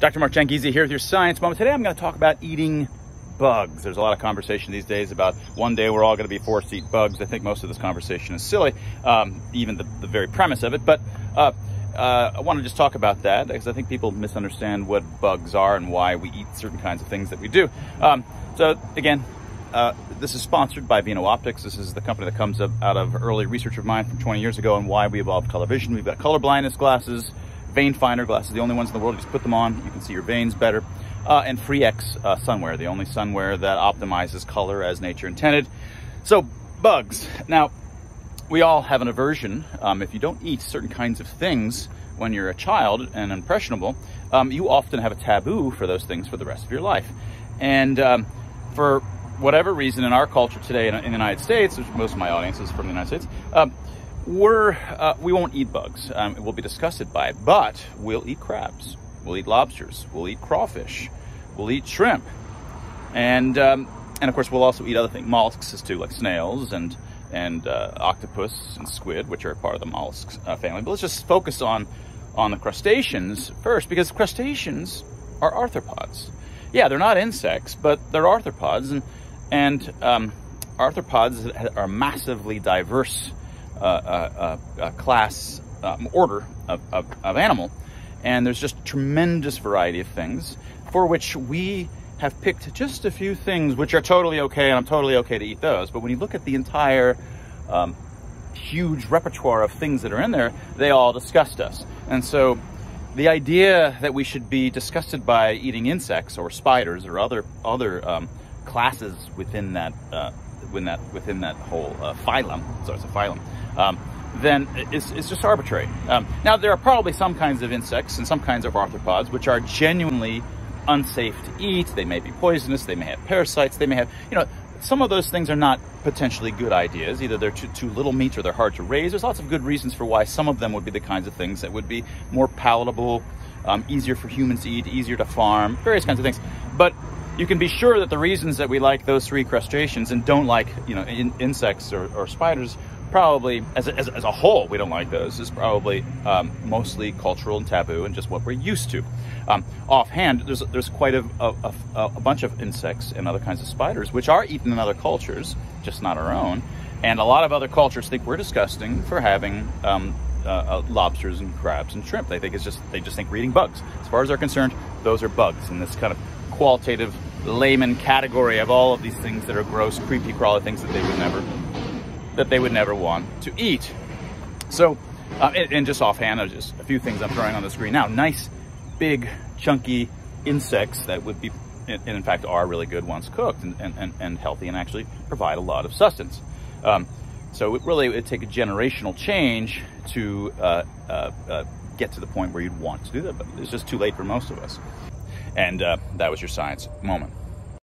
Dr. Mark Changizi here with your Science Moment. Today I'm going to talk about eating bugs. There's a lot of conversation these days about one day we're all going to be forced to eat bugs. I think most of this conversation is silly, um, even the, the, very premise of it. But uh, uh, I want to just talk about that because I think people misunderstand what bugs are and why we eat certain kinds of things that we do. Um, so again, uh, this is sponsored by Vino Optics. This is the company that comes up out of early research of mine from 20 years ago and why we evolved color vision. We've got color blindness glasses, vein finder glasses, the only ones in the world. You just put them on, you can see your veins better. Uh, and Free-X uh, sunwear, the only sunwear that optimizes color as nature intended. So bugs. Now, we all have an aversion. Um, if you don't eat certain kinds of things when you're a child and impressionable, um, you often have a taboo for those things for the rest of your life. And um, for whatever reason in our culture today in, in, the United States, which most of my audience is from the United States, um, we're, uh, we won't eat bugs. Um, we'll be disgusted by it, but we'll eat crabs. We'll eat lobsters. We'll eat crawfish. We'll eat shrimp. And, um, and of course, we'll also eat other things, mollusks too, like snails and, and uh, octopus and squid, which are part of the mollusks uh, family. But let's just focus on, on the crustaceans first, because crustaceans are arthropods. Yeah, they're not insects, but they're arthropods. And, and um, arthropods are massively diverse uh, uh, class um, order of, of, of animal. And there's just tremendous variety of things for which we have picked just a few things which are totally okay, and I'm totally okay to eat those. But when you look at the entire um, huge repertoire of things that are in there, they all disgust us. And so the idea that we should be disgusted by eating insects or spiders or other other um, classes within that uh, within that within that whole uh, phylum, so it's a phylum, um, then it's, it's, just arbitrary. Um, now, there are probably some kinds of insects and some kinds of arthropods which are genuinely unsafe to eat. They may be poisonous, they may have parasites, they may have, you know, some of those things are not potentially good ideas. Either they're too, too little meat or they're hard to raise. There's lots of good reasons for why some of them would be the kinds of things that would be more palatable, um, easier for humans to eat, easier to farm, various kinds of things. But you can be sure that the reasons that we like those three crustaceans and don't like, you know, in, insects or, or spiders probably, as a, as, as a whole, we don't like those. Is probably um, mostly cultural and taboo and just what we're used to. Um, offhand, there's there's quite a, a, a, bunch of insects and other kinds of spiders which are eaten in other cultures, just not our own. And a lot of other cultures think we're disgusting for having um, uh, uh, lobsters and crabs and shrimp. They think it's just they just think we're eating bugs. As far as they're concerned, those are bugs in this kind of qualitative layman category of all of these things that are gross, creepy, crawly things that they would never that they would never want to eat. So, uh, and, and, just offhand, just a few things I'm throwing on the screen now. Nice, big, chunky insects that would be, and in fact are really good once cooked and, and, and healthy and actually provide a lot of sustenance. Um, so it really would take a generational change to uh, uh, uh, get to the point where you'd want to do that, but it's just too late for most of us. And uh, that was your science moment.